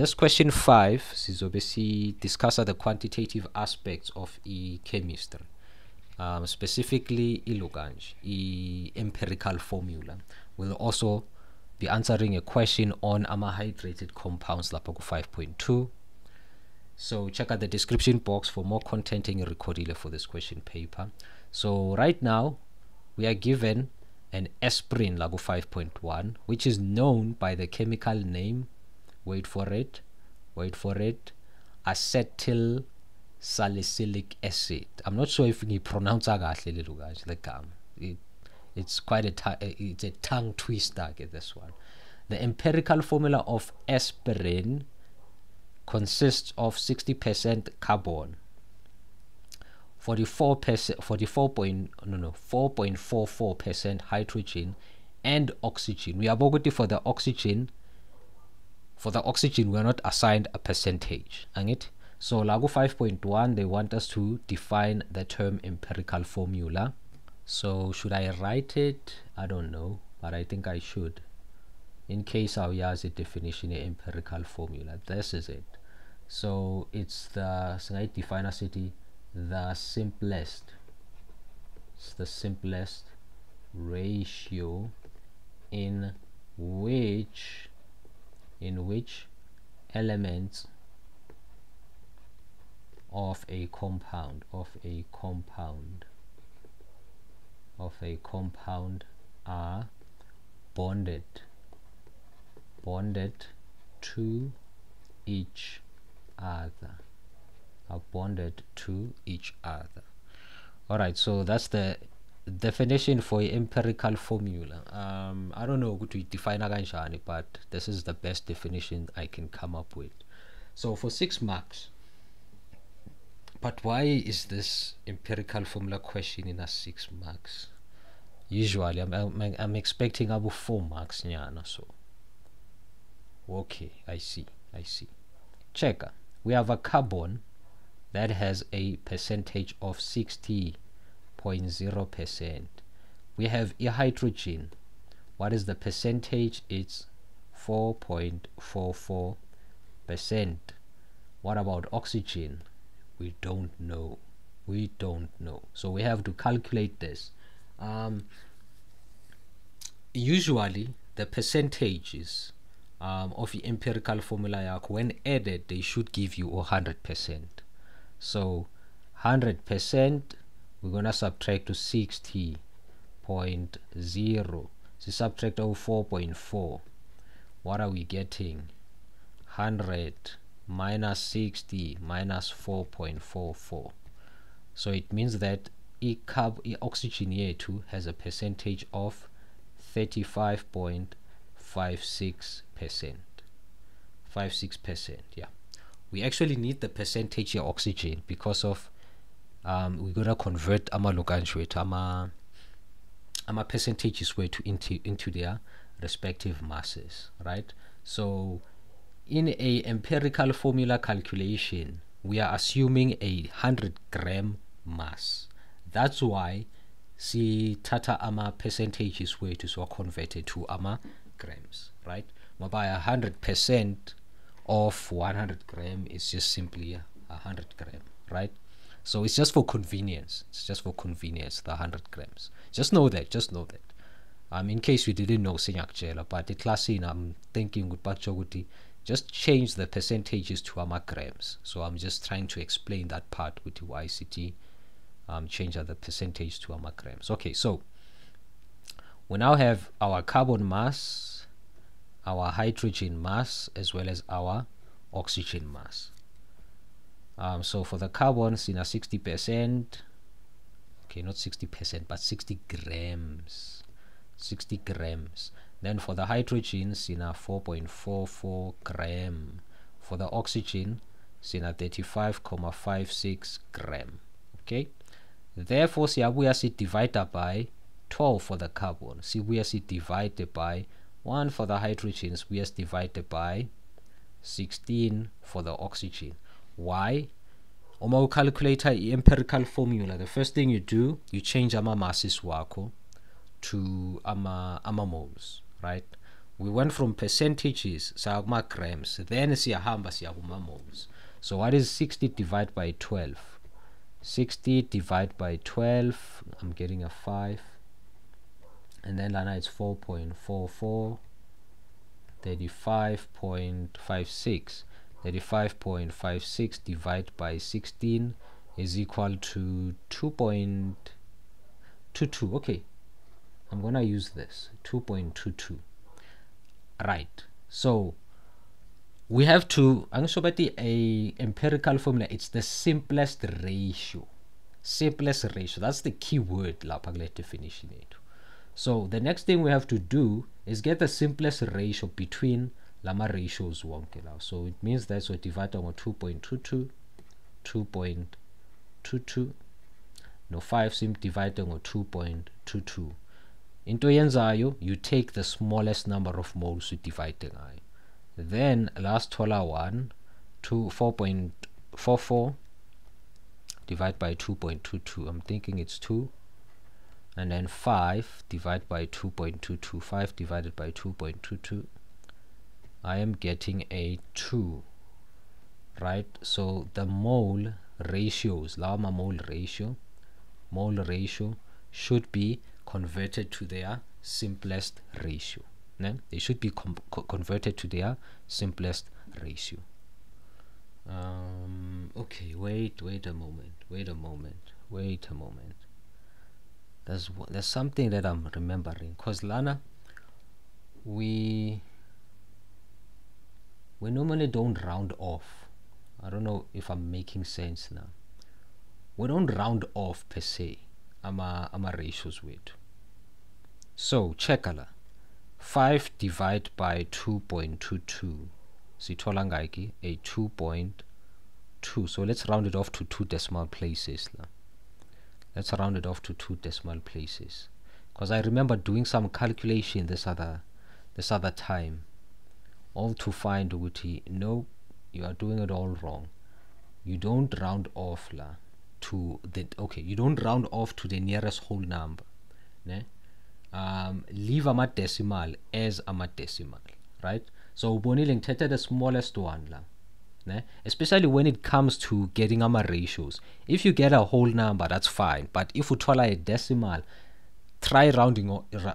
this question 5 sizobe si-discussa the quantitative aspects of e-chemistry um, specifically iluganje e-empirical formula. Will also be answering a question on ama-hydrated compounds lapha ku-5.2 so check out the description box for more content recorded for this question paper. So right now we are given an aspirin lagu 5.1 which is known by the chemical name wait for it wait for it acetyl salicylic acid. I'm not sure if pronounce kahle lelo guys it, it's quite a it's a tongue twister get this one. The empirical formula of aspirin consists of 60% carbon 44 percent 44 point no no 4.44 percent hydrogen and oxygen. We are ukuthi for the oxygen for the oxygen we are not assigned a percentage it? So lagu 5.1 they want us to define the term empirical formula. So should i write it? I don't know but i think i should. In case our yazi definition empirical formula this is it. So it's the singay define city the simplest it's the simplest ratio in which in which elements of a compound of a compound of a compound are bonded bonded to each other are bonded to each other. All right so that's the definition for empirical formula um, i don't know what to define kanjani but this is the best definition i can come up with. So for 6 marks but why is this empirical formula question in a 6 marks? Usually i'm, I'm, I'm expecting about 4 marks nyana so. Okay i see i see. Checker we have a carbon that has a percentage of 60 0.0%. We have a hydrogen. What is the percentage? It's 4.44%. What about oxygen? We don't know. We don't know. So we have to calculate this. Um, usually, the percentages um, of the empirical formula when added, they should give you 100%. So 100% we're gonna subtract to 60.0 so subtract over 4.4 what are we getting? 100 minus 60 minus 4.44 so it means that e carb e oxygen yethu has a percentage of 35.56 percent. 56 percent yeah. We actually need the percentage of oxygen because of um, we're gonna convert amalokanje wethu ama ama percentages wethu into into their respective masses right? So in a empirical formula calculation we are assuming a 100 gram mass. That's why sithatha ama percentages wethu so converted to ama grams right? By a 100% of 100 gram is just simply a 100 gram right so it's just for convenience. It's just for convenience the 100 grams. Just know that just know that. Um in case you didn't know sinyakutshela but the class in i'm thinking with ukuthi just change the percentages to our grams. So i'm just trying to explain that part with the yct um change the percentage to our grams. Okay so we now have our carbon mass our hydrogen mass as well as our oxygen mass. Um, so for the carbons in a 60%, okay, not 60%, but 60 grams, 60 grams. Then for the hydrogens in a 4.44 gram. For the oxygen, in a 35.56 gram. Okay. Therefore, siyabuya si divided by 12 for the carbon. Sibuya si divided by 1 for the hydrogens we have divided by 16 for the oxygen why? Uma ucalculator empirical formula the first thing you do you change ama masses to ama ama moles right? We went from percentages saya kuma-grams then siyahamba siya kuma-moles. So what is 60 divided by 12 60 divided by 12 i'm getting a 5 and then lana it's 4.44 35.56 35.56 divided by 16 is equal to 2.22 okay I'm gonna use this 2.22 right so we have to angisho a empirical formula it's the simplest ratio. Simplest ratio that's the key word lapha definition so the next thing we have to do is get the simplest ratio between lama ratios wonke lawo. So it means that so divide on 2.22 2.22 no 5 sim divide on 2.22 into yenzayo you take the smallest number of moles you udivide ngayo. Then last thola 1 to 4.44 divide by 2.22 i'm thinking it's 2 and then 5 divided by 2.22 5 divided by 2.22 I am getting a 2 right? So the mole ratios lama mole ratio mole ratio should be converted to their simplest ratio ne? they should be co converted to their simplest ratio. Um, okay wait wait a moment wait a moment wait a moment. There's there's something that I'm remembering because Lana we we normally don't round off. I don't know if I'm making sense now. We don't round off per se ama ama ratios wethu so check la 5 divided by 2.22 sithola a 2.2 so let's round it off to two decimal places la let's round it off to two decimal places. Because I remember doing some calculation this other this other time all to find ukuthi no you are doing it all wrong you don't round off la to the okay you don't round off to the nearest whole number ne? um, leave ama decimal as ama decimal right so ubonile ngithethe the smallest one la Ne? especially when it comes to getting our ratios if you get a whole number that's fine but if try a decimal try rounding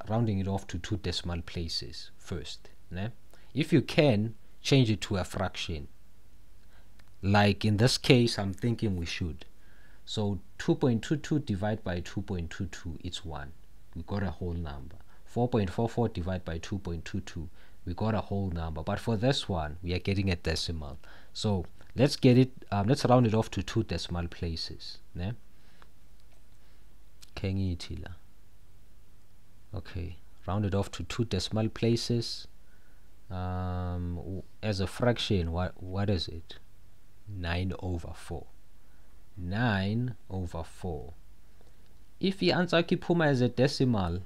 rounding it off to two decimal places first ne? If you can change it to a fraction. Like in this case i'm thinking we should. So 2.22 divided by 2.22 it's 1 we got a whole number. 4.44 divided by 2.22 we got a whole number. But for this one we are getting a decimal. So let's get it um, let's round it off to two decimal places ne? Okay round it off to two decimal places um, as a fraction what what is it? 9 over 4 9 over 4 if the answer kiphuma as a decimal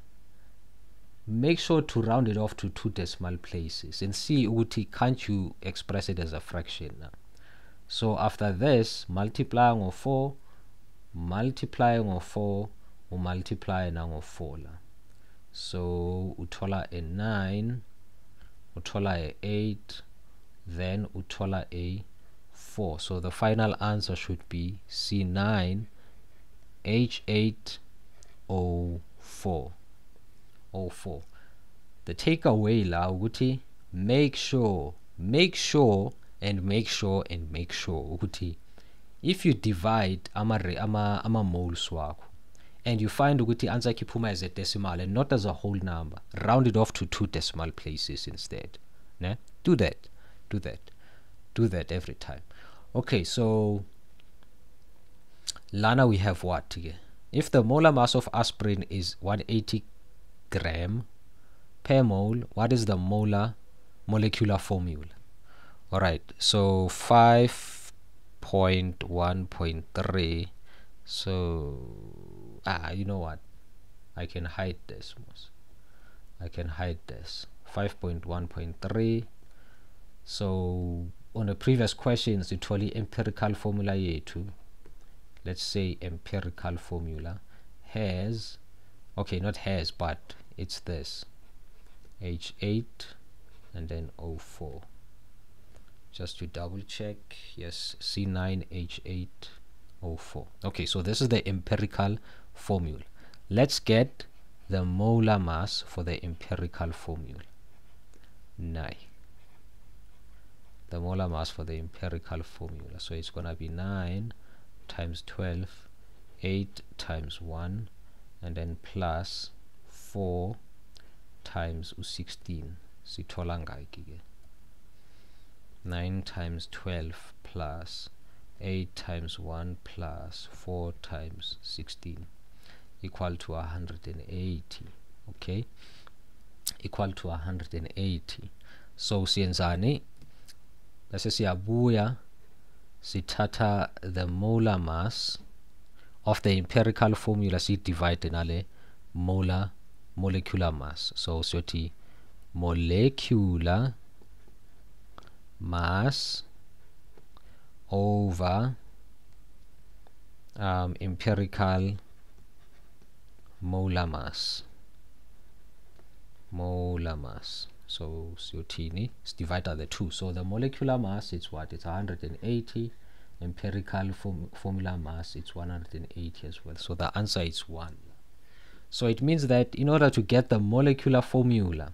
make sure to round it off to two decimal places and see ukuthi can't you express it as a fraction so after this multiply ngo 4 multiply ngo 4 umultiply nango 4 la. So uthola a 9 uthola a 8 then uthola a 4 so the final answer should be C9 H8 O4 04 the takeaway la ukuthi make sure make sure and make sure and make sure ukuthi if you divide ama ama ama moles wakho and you find ukuthi answer kiphuma as a decimal and not as a whole number. Round it off to two decimal places instead ne? Do that do that do that every time. Okay so lana we have what here? If the molar mass of aspirin is 180 gram per mole what is the molar molecular formula? All right so 5.1.3 so ah you know what? I can hide this i can hide this. 5.1.3 so on the previous questions ithole empirical formula yethu let's say empirical formula has okay not has but it's this. H8 and then 04 just to double check yes C9H8O4 okay so this is the empirical formula. Let's get the molar mass for the empirical formula. 9 the molar mass for the empirical formula. So it's gonna be 9 times 12 8 times 1 and then plus 4 times 16 sithola ngaki ke? 9 times 12 plus 8 times 1 plus 4 times 16 equal to 180 okay? Equal to 180 so siyenzani bese siyabuya sithatha the molar mass of the empirical formula si divide nale molar molecular mass. So siyothi molecular mass over um, empirical molar mass molar mass so siyothini divide by the two. So the molecular mass it's what? It's 180 empirical form formula mass it's 180 as well. So the answer is 1 so it means that in order to get the molecular formula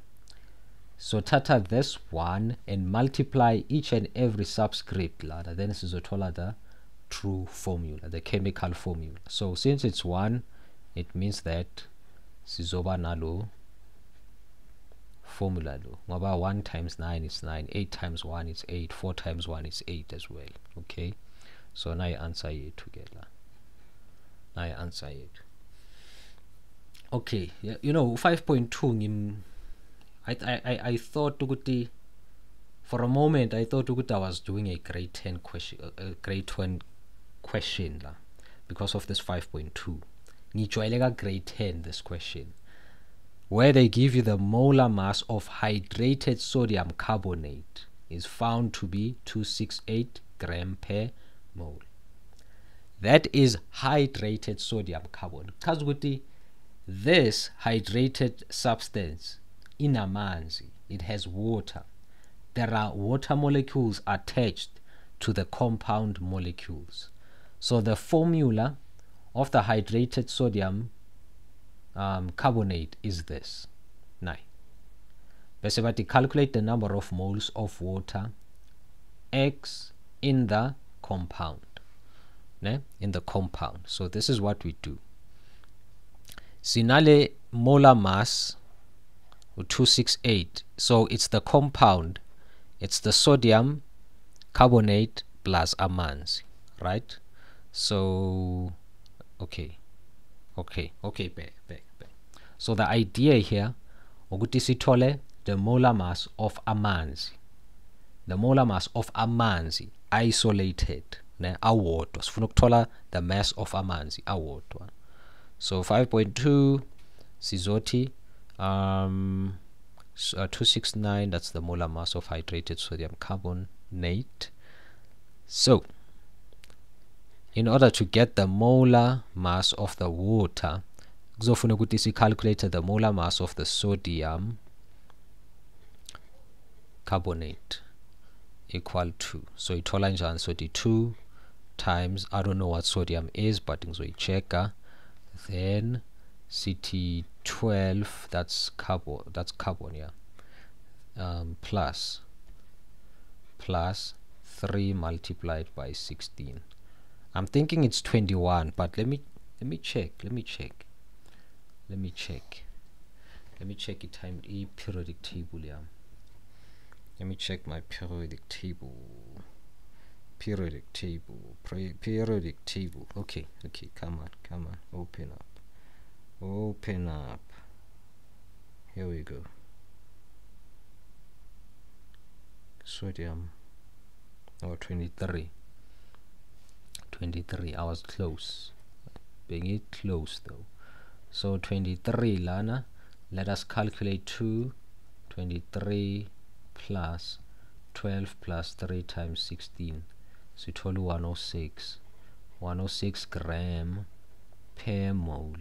so tata this one and multiply each and every subscript ladder then this is the true formula the chemical formula. So since it's one it means that sizoba nalo formula lo. Ngoba 1 times 9 is 9 8 times 1 is 8 4 times 1 is 8 as well okay? So now nayi answer yethu ke la. Nayi answer yethu. Okay you know 5.2 ngim I, I, I thought ukuthi for a moment I thought ukuthi I was doing a grade 10 question a grade 1 question la because of this 5.2 ngijwayele grade 10 this question where they give you the molar mass of hydrated sodium carbonate is found to be 268 gram per mole. That is hydrated sodium carbonate because this hydrated substance inamanzi it has water. There are water molecules attached to the compound molecules. So the formula of the hydrated sodium um, carbonate is this. Now bese bathi calculate the number of moles of water x in the compound. Ne? in the compound. So this is what we do. Sinale molar mass 268 so it's the compound. It's the sodium carbonate plus amanzi right? So okay. Okay. Okay back back back. So the idea here ukuthi sithole the molar mass of amanzi. The molar mass of amanzi isolated ne awodwa. Sifuna ukuthola the mass of amanzi awodwa. So 5.2 sizothi um, so, uh, 269 that's the molar mass of hydrated sodium carbonate. So in order to get the molar mass of the water kuzofuna ukuthi sicalculate the molar mass of the sodium carbonate equal to so ithola njani? So 2 times i don't know what sodium is but ngizoyichecka. Then CT12 that's carbon that's carbon yeah. Um, plus plus 3 multiplied by 16 I'm thinking it's 21 but let me let me check let me check. Let me check. Let me check it time e periodic table yeah. Let me check my periodic table. Periodic table periodic table. Okay okay come on come on open up. Open up. Here we go. Sodium. Oh 23 23 I was close. Being it close though. So 23 lana let us calculate 2 23 plus 12 plus 3 times 16 so total 106 106 gram per mole.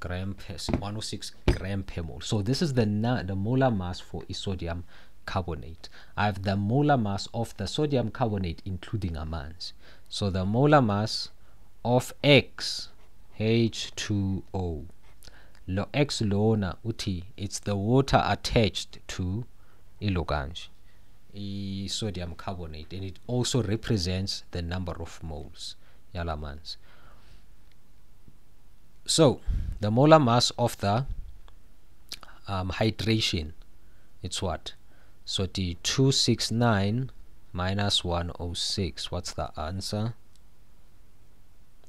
Gram per 106 gram per mole. So this is the the molar mass for sodium carbonate. I have the molar mass of the sodium carbonate including amines so the molar mass of x h2o lo x lona uthi it's the water attached to ilokanje sodium carbonate and it also represents the number of moles yalamans so the molar mass of the um, hydration it's what so the 269 minus 106 what's the answer?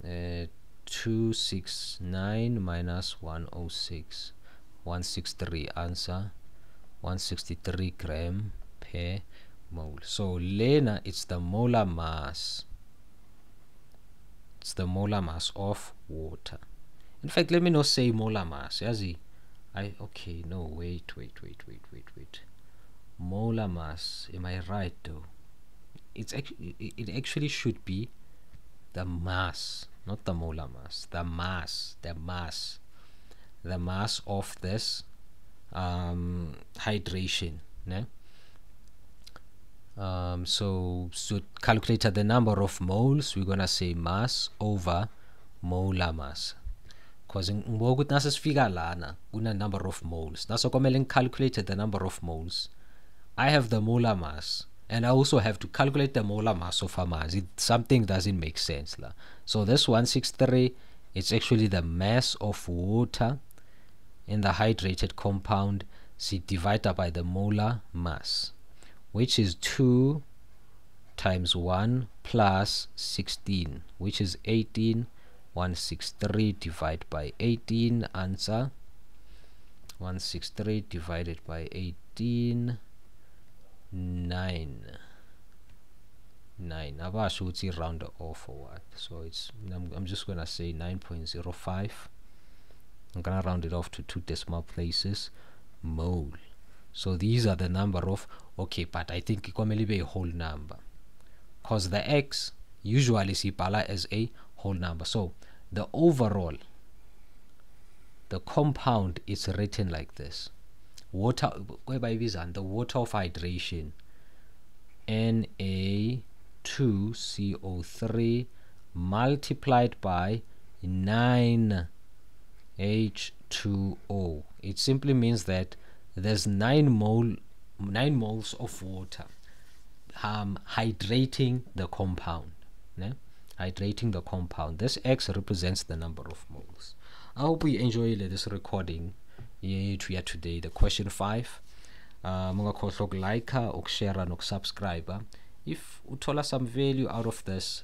Uh, 269 minus 106 163 answer 163 gram per mole. So lena it's the molar mass. It's the molar mass of water. In fact let me not say molar mass yazi i okay no wait wait wait wait wait wait molar mass am i right though? It's actually it actually should be the mass not the molar mass the mass the mass the mass of this um, hydration ne? Um, so to calculate the number of moles we're gonna say mass over molar mass because ngibuka ukuthi nasesifika lana kuna number of moles. Naso calculate the number of moles I have the molar mass and I also have to calculate the molar mass of a mass. It, something doesn't make sense. La. So this 163, it's actually the mass of water in the hydrated compound see divided by the molar mass, which is 2 times 1 plus 16, which is 18. 163 divided by 18, answer 163 divided by 18 9 9 abasho ukuthi round off or what. So it's I'm, I'm just gonna say 9.05 I'm gonna round it off to two decimal places. Mole. So these are the number of okay but I think it be a whole number. Because the x usually sibhala as a whole number. So the overall the compound is written like this water the water of hydration. Na2CO3 multiplied by 9H2O it simply means that there's 9 mole 9 moles of water um, hydrating the compound ne? hydrating the compound. This x represents the number of moles. I hope you enjoyed this recording yethu today the question 5 um ungakhohlwa ukulike ukushare nokusubscribe if uthola some value out of this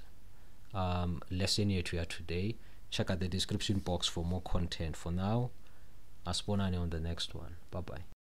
um, lesson yethu ya today check out the description box for more content for now. Asibonane on the next one. Bye bye